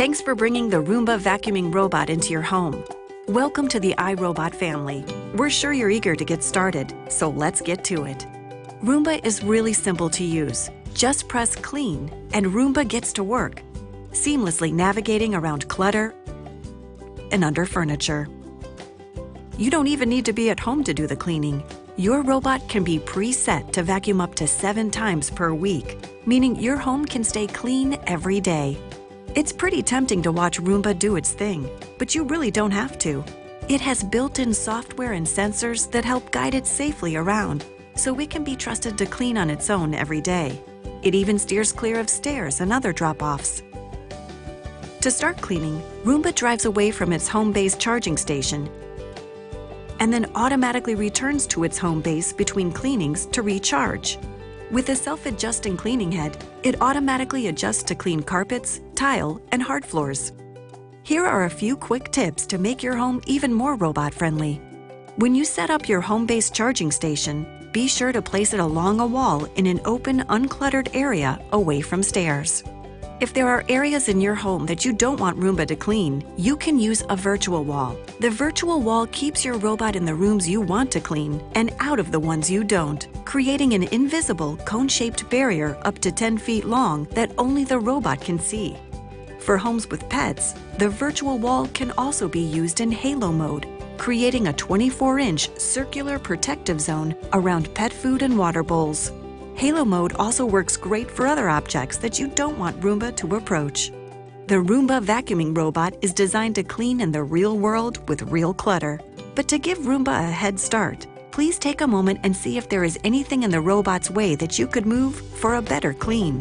Thanks for bringing the Roomba vacuuming robot into your home. Welcome to the iRobot family. We're sure you're eager to get started, so let's get to it. Roomba is really simple to use. Just press clean, and Roomba gets to work, seamlessly navigating around clutter and under furniture. You don't even need to be at home to do the cleaning. Your robot can be preset to vacuum up to seven times per week, meaning your home can stay clean every day. It's pretty tempting to watch Roomba do its thing, but you really don't have to. It has built-in software and sensors that help guide it safely around, so it can be trusted to clean on its own every day. It even steers clear of stairs and other drop-offs. To start cleaning, Roomba drives away from its home base charging station and then automatically returns to its home base between cleanings to recharge. With a self-adjusting cleaning head, it automatically adjusts to clean carpets, tile, and hard floors. Here are a few quick tips to make your home even more robot-friendly. When you set up your home-based charging station, be sure to place it along a wall in an open, uncluttered area away from stairs. If there are areas in your home that you don't want Roomba to clean, you can use a virtual wall. The virtual wall keeps your robot in the rooms you want to clean and out of the ones you don't, creating an invisible, cone-shaped barrier up to 10 feet long that only the robot can see. For homes with pets, the virtual wall can also be used in halo mode, creating a 24-inch circular protective zone around pet food and water bowls. Halo mode also works great for other objects that you don't want Roomba to approach. The Roomba vacuuming robot is designed to clean in the real world with real clutter. But to give Roomba a head start, please take a moment and see if there is anything in the robot's way that you could move for a better clean.